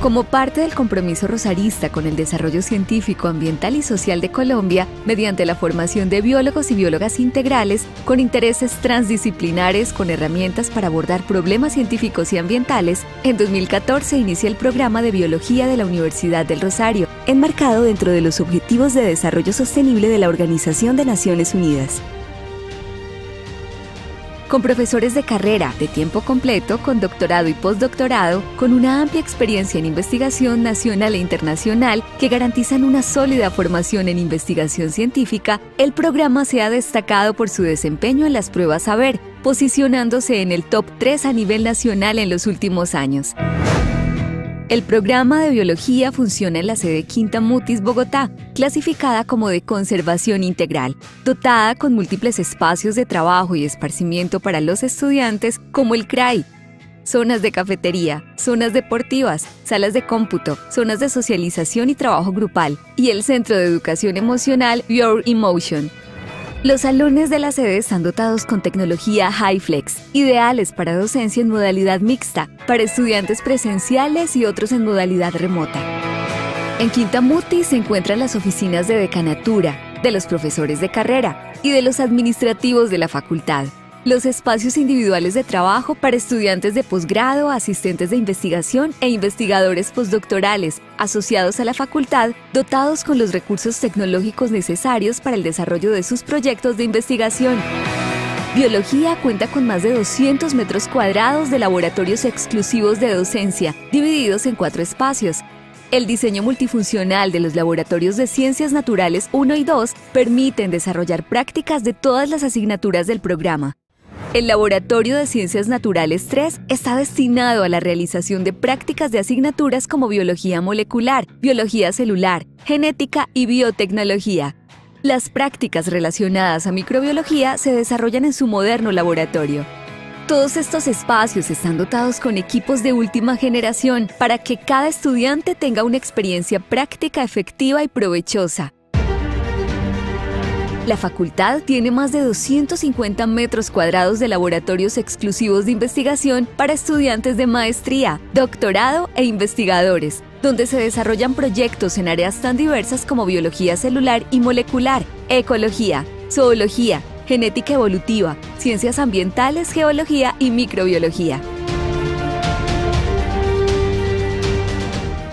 Como parte del compromiso rosarista con el desarrollo científico, ambiental y social de Colombia, mediante la formación de biólogos y biólogas integrales con intereses transdisciplinares con herramientas para abordar problemas científicos y ambientales, en 2014 inicia el programa de biología de la Universidad del Rosario, enmarcado dentro de los Objetivos de Desarrollo Sostenible de la Organización de Naciones Unidas con profesores de carrera de tiempo completo, con doctorado y postdoctorado, con una amplia experiencia en investigación nacional e internacional que garantizan una sólida formación en investigación científica, el programa se ha destacado por su desempeño en las pruebas Saber, posicionándose en el top 3 a nivel nacional en los últimos años. El programa de biología funciona en la sede Quinta Mutis, Bogotá, clasificada como de conservación integral, dotada con múltiples espacios de trabajo y esparcimiento para los estudiantes como el CRAI, zonas de cafetería, zonas deportivas, salas de cómputo, zonas de socialización y trabajo grupal, y el Centro de Educación Emocional Your Emotion, los salones de la sede están dotados con tecnología HiFlex, ideales para docencia en modalidad mixta, para estudiantes presenciales y otros en modalidad remota. En Quinta Muti se encuentran las oficinas de decanatura, de los profesores de carrera y de los administrativos de la facultad los espacios individuales de trabajo para estudiantes de posgrado, asistentes de investigación e investigadores postdoctorales asociados a la facultad, dotados con los recursos tecnológicos necesarios para el desarrollo de sus proyectos de investigación. Biología cuenta con más de 200 metros cuadrados de laboratorios exclusivos de docencia, divididos en cuatro espacios, el diseño multifuncional de los laboratorios de ciencias naturales 1 y 2 permiten desarrollar prácticas de todas las asignaturas del programa. El Laboratorio de Ciencias Naturales 3 está destinado a la realización de prácticas de asignaturas como biología molecular, biología celular, genética y biotecnología. Las prácticas relacionadas a microbiología se desarrollan en su moderno laboratorio. Todos estos espacios están dotados con equipos de última generación para que cada estudiante tenga una experiencia práctica efectiva y provechosa. La facultad tiene más de 250 metros cuadrados de laboratorios exclusivos de investigación para estudiantes de maestría, doctorado e investigadores, donde se desarrollan proyectos en áreas tan diversas como biología celular y molecular, ecología, zoología, genética evolutiva, ciencias ambientales, geología y microbiología.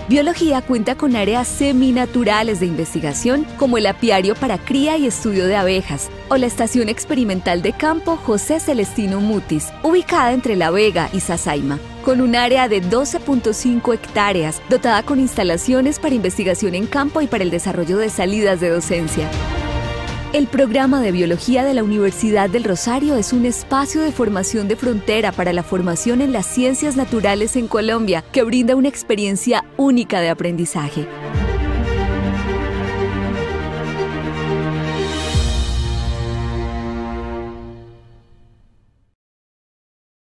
Biología cuenta con áreas seminaturales de investigación como el apiario para cría y estudio de abejas o la estación experimental de campo José Celestino Mutis, ubicada entre La Vega y Sasaima, con un área de 12.5 hectáreas dotada con instalaciones para investigación en campo y para el desarrollo de salidas de docencia. El programa de biología de la Universidad del Rosario es un espacio de formación de frontera para la formación en las ciencias naturales en Colombia que brinda una experiencia única de aprendizaje.